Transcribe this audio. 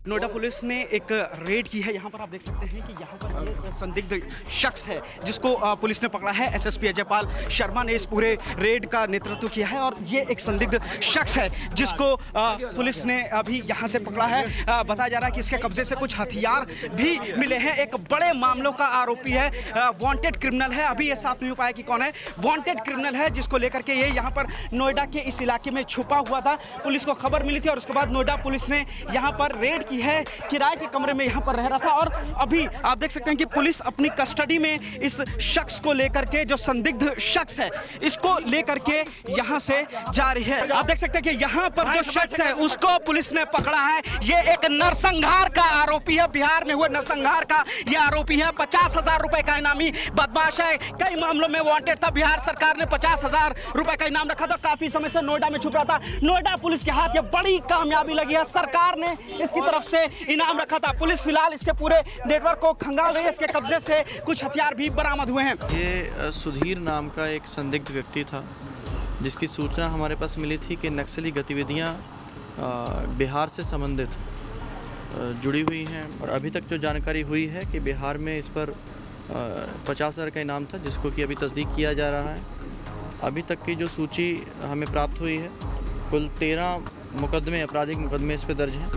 Noida police ने एक red की है। यहाँ पर आप देख सकते हैं कि यहाँ पर ये संदिग्ध शख्स है, जिसको पुलिस ने पकड़ा है। एसएसपी अजयपाल शर्मा ने इस पूरे रेड का नेतृत्व किया है और ये एक संदिग्ध शख्स है, जिसको पुलिस ने अभी यहाँ से पकड़ा है। बताया जा रहा है कि इसके कब्जे से कुछ हथियार भी मिले हैं। एक बड़े मामलों का आरोपी है वांटेड क्रिमिनल है। अभी ये साफ़ नहीं हो पाया कि कौन है। वांटेड क्रिमिनल है, जिसको लेकर के ये यहाँ पर नोएडा के इस इलाके में छुपा हुआ था। पुलिस को खबर मिली थी और उसके बाद नोएडा पुलिस ने यहाँ पर रेड की है किराए के कमरे में यहाँ पर रह रहा था और अभी आप देख सकते हैं कि पुलिस अपनी कस्टडी में इस शख्स को लेकर के, जो संदिग्ध शख्स है, इसको लेकर के यहाँ से जा रही है। आप देख सकते हैं कि यहाँ पर जो शख्स है, उसको पुलिस ने पकड़ा है। ये एक नरसंहार का आरोपी है। बिहार में हुए नरसंहार का ये आरोपी है। पचास हज़ार रुपए का इनामी बदमाश है। कई मामलों में वांटेड था। बिहार सरकार ने पचास हज़ार रुपए का इनाम रखा था। काफ़ी समय से नोएडा में छुप रहा था। नोएडा पुलिस के हाथ ये बड़ी कामयाबी लगी है। सरकार ने इसकी तरफ़ से इनाम रखा था। पुलिस फ़िलहाल इसके पूरे नेटवर्क को खंगाल रही है। इसके कब्जे से कुछ हथियार भी बरामद हुए हैं। ये सुधीर नाम का एक संदिग्ध व्यक्ति था, जिसकी सूचना हमारे पास मिली थी कि नक्सली गतिविधियाँ बिहार से संबंधित जुड़ी हुई हैं। और अभी तक जो जानकारी हुई है कि बिहार में इस पर पचास हज़ार का इनाम था, जिसको कि अभी तस्दीक किया जा रहा है। अभी तक की जो सूची हमें प्राप्त हुई है, कुल तेरह मुकदमे आपराधिक मुकदमे इस पर दर्ज हैं।